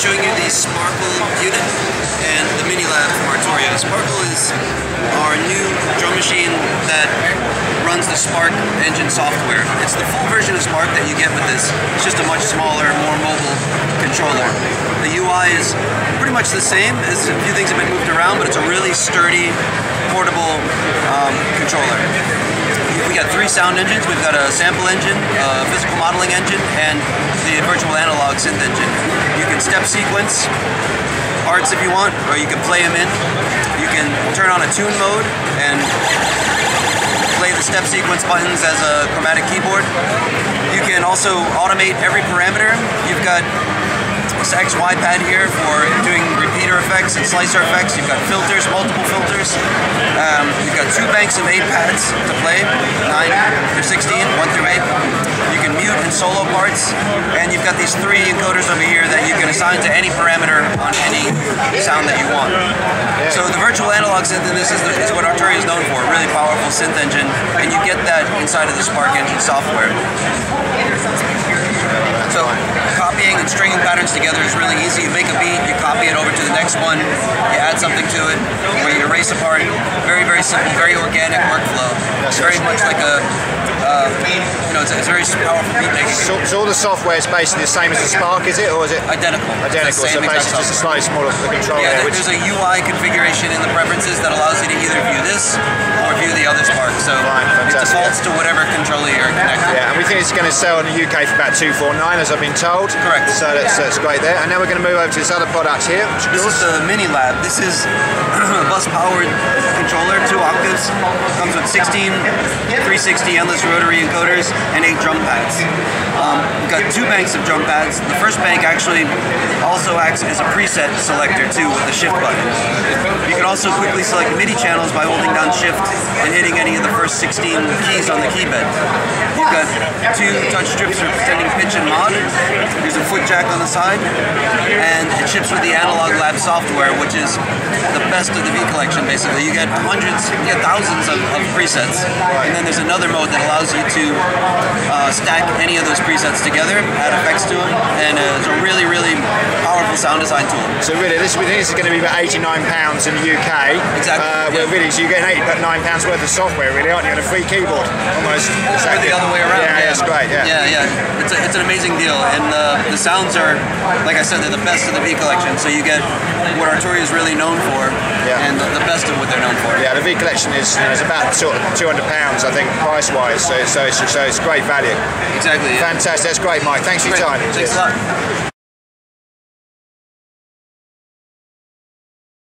showing you the SparkLE unit and the MiniLab from Arturia. SparkLE is our new drum machine that runs the Spark engine software. It's the full version of Spark that you get with this. It's just a much smaller, more mobile controller. The UI is pretty much the same. As a few things have been moved around, but it's a really sturdy, portable um, controller. We got three sound engines. We've got a sample engine, a physical modeling engine, and the virtual analog synth engine. You can step sequence parts if you want, or you can play them in. You can turn on a tune mode and play the step sequence buttons as a chromatic keyboard. You can also automate every parameter. You've got this XY pad here for doing repeater effects and slicer effects. You've got filters, multiple filters. Um, two banks of eight pads to play, 9 through 16, 1 through 8 You can mute and solo parts, and you've got these three encoders over here that you can assign to any parameter on any sound that you want. So the virtual analog synth is, the, is what Arturia is known for, really powerful synth engine, and you get that inside of the Spark engine software. So copying and stringing patterns together is really easy. You make a beat, you copy it over to the next one, you add something to it, or you erase a part. Very, very simple, very organic workflow. It's very much like a uh, you know, it's, it's, very powerful beat making. So, so, all the software is basically the same as the Spark, is it, or is it identical? Identical. So basically, just a slightly smaller controller. Yeah, which... there's a UI configuration in the preferences that allows you to either view this or view the other Spark. So it defaults to whatever controller you're connected. Yeah, and we think it's going to sell in the UK for about two four nine, as I've been told. Correct. So that's, that's great there. And now we're going to move over to this other product here. This is the MiniLab. This is a bus powered controller, two octaves. Comes with 16 360 endless rotary encoders and eight drum pads. Two banks of drum pads. The first bank actually also acts as a preset selector too with the shift button. You can also quickly select MIDI channels by holding down shift and hitting any of the first 16 keys on the keybed. You've got two touch strips for extending pitch and mod. There's a foot jack on the side, and it ships with the Analog Lab software, which is the best of the V collection. Basically, you get hundreds, you get thousands of, of presets, and then there's another mode that allows you to uh, stack any of those presets together, add effects to them, and uh, it's a really, really powerful sound design tool. So really, this, this is going to be about 89 pounds in the UK. Exactly. Uh, well, really, so you're getting 89 pounds worth of software, really, aren't you? And a free keyboard, almost. Exactly. the other way around. Yeah, yeah, it's great. Yeah. Yeah, yeah. It's, a, it's an amazing deal, and uh, the sounds are, like I said, they're the best of the V collection. So you get what Arturia is really known for, yeah. and the, best of what they're known for. Yeah, the V collection is you know, it's about sort of 200 pounds, I think, price wise. So, so, it's, so it's great value. Exactly. Yeah. Fantastic. That's great, Mike. Thanks for your time. Thanks a lot.